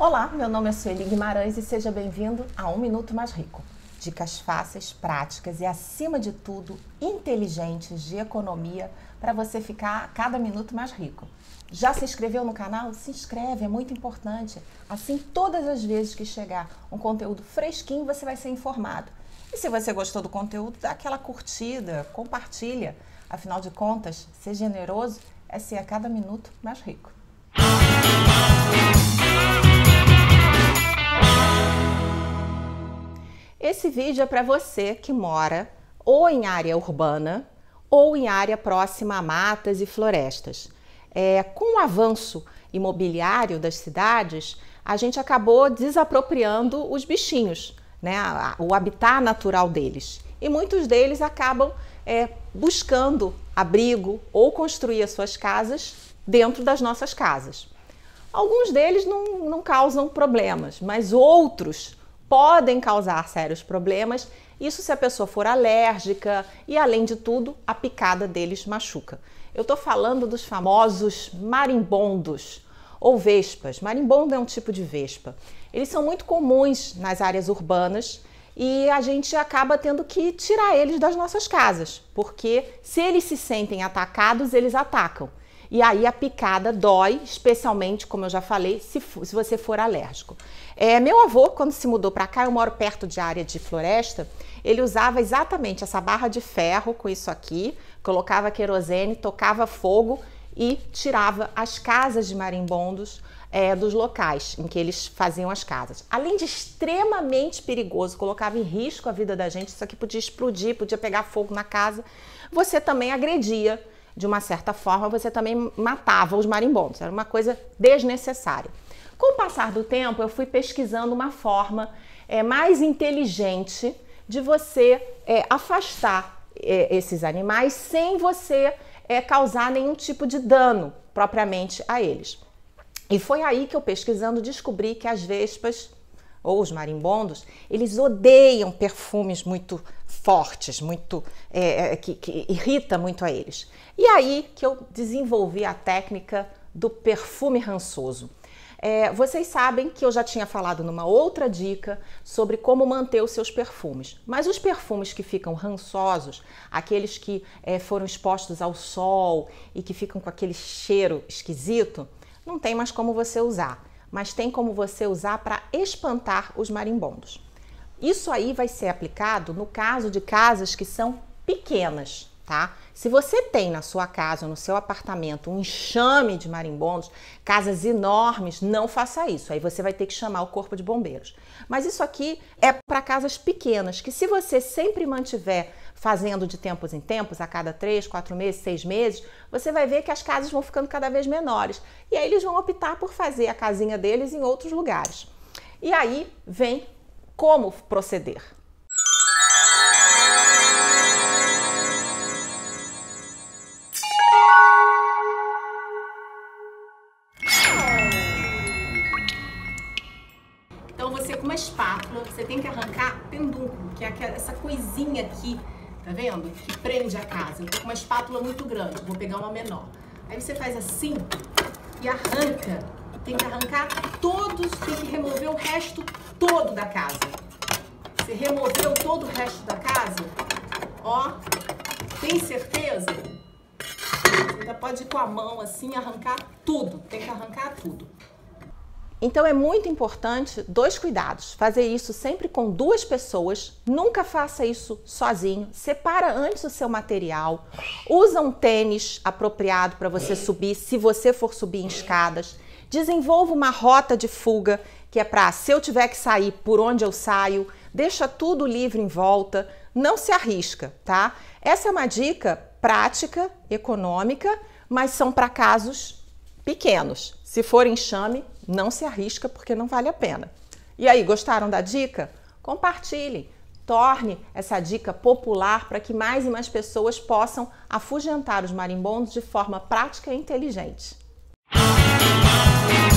Olá, meu nome é Sueli Guimarães e seja bem-vindo a Um Minuto Mais Rico. Dicas fáceis, práticas e, acima de tudo, inteligentes de economia para você ficar a cada minuto mais rico. Já se inscreveu no canal? Se inscreve, é muito importante. Assim, todas as vezes que chegar um conteúdo fresquinho, você vai ser informado. E se você gostou do conteúdo, dá aquela curtida, compartilha. Afinal de contas, ser generoso é ser a cada minuto mais rico. Esse vídeo é para você que mora ou em área urbana ou em área próxima a matas e florestas. É, com o avanço imobiliário das cidades, a gente acabou desapropriando os bichinhos, né, o habitat natural deles. E muitos deles acabam é, buscando abrigo ou construir as suas casas dentro das nossas casas. Alguns deles não, não causam problemas, mas outros podem causar sérios problemas. Isso se a pessoa for alérgica e, além de tudo, a picada deles machuca. Eu estou falando dos famosos marimbondos ou vespas. Marimbondo é um tipo de vespa. Eles são muito comuns nas áreas urbanas e a gente acaba tendo que tirar eles das nossas casas, porque se eles se sentem atacados, eles atacam. E aí a picada dói, especialmente, como eu já falei, se, se você for alérgico. É, meu avô, quando se mudou para cá, eu moro perto de área de floresta, ele usava exatamente essa barra de ferro com isso aqui, colocava querosene, tocava fogo e tirava as casas de marimbondos é, dos locais em que eles faziam as casas. Além de extremamente perigoso, colocava em risco a vida da gente, isso aqui podia explodir, podia pegar fogo na casa, você também agredia de uma certa forma, você também matava os marimbondos. Era uma coisa desnecessária. Com o passar do tempo, eu fui pesquisando uma forma é, mais inteligente de você é, afastar é, esses animais sem você é, causar nenhum tipo de dano propriamente a eles. E foi aí que eu pesquisando descobri que as vespas ou os marimbondos, eles odeiam perfumes muito fortes, muito é, é, que, que irrita muito a eles. E aí que eu desenvolvi a técnica do perfume rançoso. É, vocês sabem que eu já tinha falado numa outra dica sobre como manter os seus perfumes. Mas os perfumes que ficam rançosos, aqueles que é, foram expostos ao sol e que ficam com aquele cheiro esquisito, não tem mais como você usar mas tem como você usar para espantar os marimbondos. Isso aí vai ser aplicado no caso de casas que são pequenas, tá? Se você tem na sua casa, no seu apartamento, um enxame de marimbondos, casas enormes, não faça isso. Aí você vai ter que chamar o corpo de bombeiros. Mas isso aqui é para casas pequenas, que se você sempre mantiver fazendo de tempos em tempos, a cada três, quatro meses, seis meses, você vai ver que as casas vão ficando cada vez menores. E aí eles vão optar por fazer a casinha deles em outros lugares. E aí vem como proceder. Então você com uma espátula, você tem que arrancar pendúnculo, que é essa coisinha aqui Tá vendo? Que prende a casa. Eu tô com uma espátula muito grande, vou pegar uma menor. Aí você faz assim e arranca. Tem que arrancar todos, tem que remover o resto todo da casa. Você removeu todo o resto da casa, ó, tem certeza? Você ainda pode ir com a mão assim, arrancar tudo. Tem que arrancar tudo. Então é muito importante dois cuidados. Fazer isso sempre com duas pessoas. Nunca faça isso sozinho. Separa antes o seu material. Usa um tênis apropriado para você subir, se você for subir em escadas. Desenvolva uma rota de fuga, que é para se eu tiver que sair, por onde eu saio. Deixa tudo livre em volta. Não se arrisca, tá? Essa é uma dica prática, econômica, mas são para casos pequenos. Se for enxame, não se arrisca porque não vale a pena. E aí, gostaram da dica? Compartilhe, torne essa dica popular para que mais e mais pessoas possam afugentar os marimbondos de forma prática e inteligente. Música